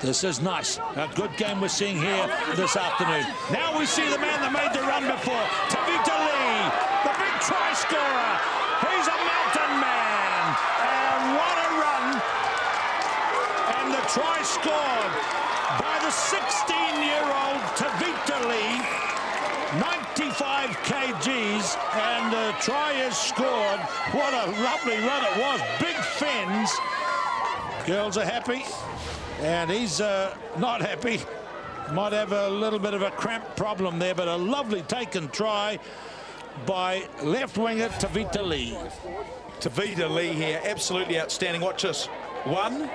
This is nice. A good game we're seeing here this afternoon. Now we see the man that made the run before, Tevita Li, the big try scorer. He's a mountain man. And what a run. And the try scored by the 16-year-old Tevita Li. 95 kgs and the try is scored. What a lovely run it was. Big fins. Girls are happy. And he's uh, not happy. Might have a little bit of a cramp problem there, but a lovely taken try by left winger Tevita Li. Tevita Li here, absolutely outstanding. Watch this. One,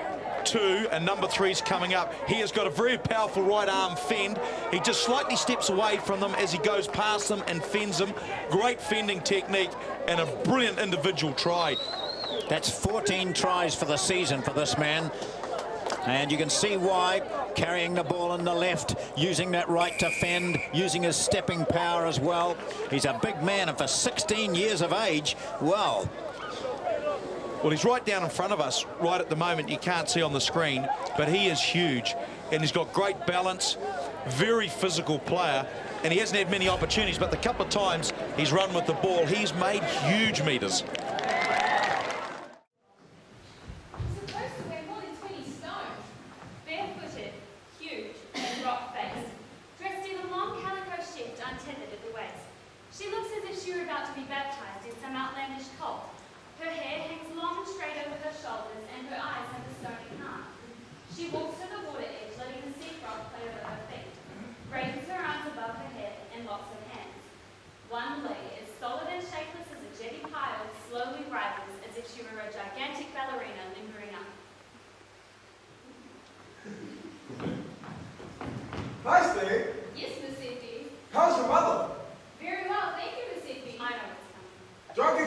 two, and number three's coming up. He has got a very powerful right arm fend. He just slightly steps away from them as he goes past them and fends them. Great fending technique and a brilliant individual try. That's 14 tries for the season for this man. And you can see why, carrying the ball in the left, using that right to fend, using his stepping power as well. He's a big man, and for 16 years of age, well. Well, he's right down in front of us right at the moment. You can't see on the screen, but he is huge. And he's got great balance, very physical player. And he hasn't had many opportunities, but the couple of times he's run with the ball, he's made huge she were about to be baptized in some outlandish cult. Her hair hangs long and straight over her shoulders, and her eyes have a stony calm. She walks to the water edge, letting the sea frog play over her feet, raises her arms above her head, and locks her hands. One leg, as solid and shapeless as a jetty pile, slowly rises as if she were a gigantic ballerina limbering up. Nice thing. Yes, Miss Indy. How's your mother?